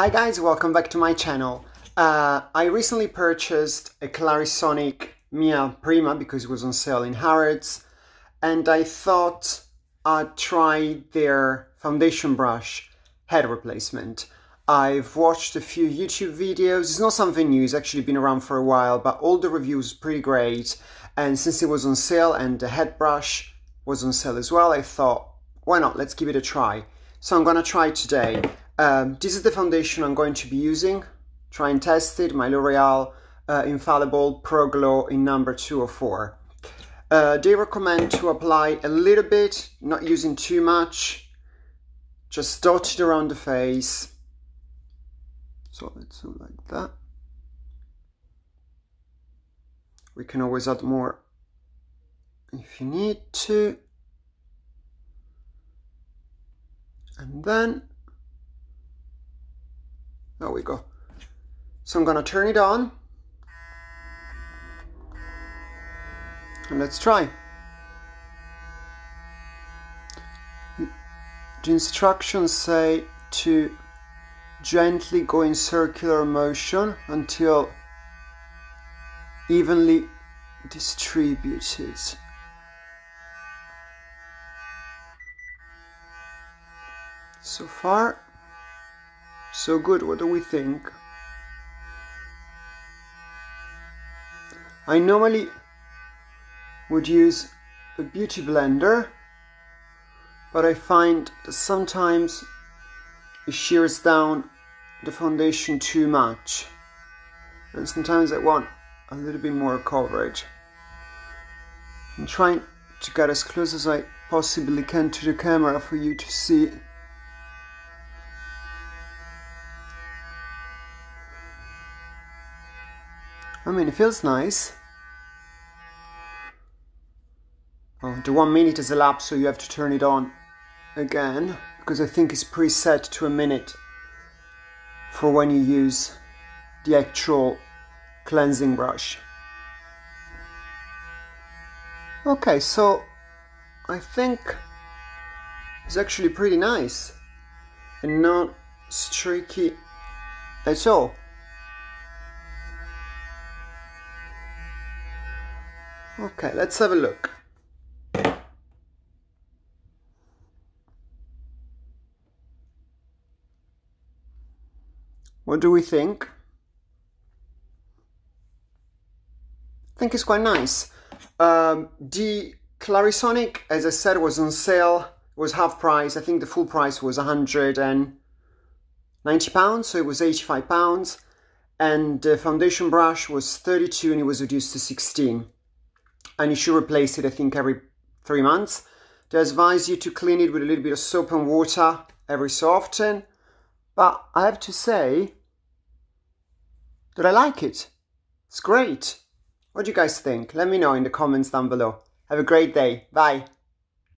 Hi guys, welcome back to my channel. Uh, I recently purchased a Clarisonic Mia Prima because it was on sale in Harrods and I thought I'd try their foundation brush head replacement. I've watched a few YouTube videos, it's not something new, it's actually been around for a while, but all the reviews are pretty great and since it was on sale and the head brush was on sale as well, I thought, why not, let's give it a try. So I'm gonna try today. Um, this is the foundation I'm going to be using. Try and test it, my L'Oreal uh, Infallible Pro Glow in number 204. Uh, they recommend to apply a little bit, not using too much, just dot it around the face. So let's do like that. We can always add more if you need to. And then there we go. So I'm gonna turn it on. And let's try. The instructions say to gently go in circular motion until evenly distributed. So far, so good, what do we think? I normally would use a beauty blender, but I find that sometimes it sheers down the foundation too much. And sometimes I want a little bit more coverage. I'm trying to get as close as I possibly can to the camera for you to see I mean, it feels nice. Oh, the one minute has elapsed, so you have to turn it on again, because I think it's preset to a minute for when you use the actual cleansing brush. Okay, so I think it's actually pretty nice and not streaky at all. Okay, let's have a look. What do we think? I think it's quite nice. Um, the Clarisonic, as I said, was on sale, was half price. I think the full price was 190 pounds, so it was 85 pounds. And the foundation brush was 32 and it was reduced to 16 and you should replace it I think every three months. They advise you to clean it with a little bit of soap and water every so often but I have to say that I like it. It's great. What do you guys think? Let me know in the comments down below. Have a great day. Bye.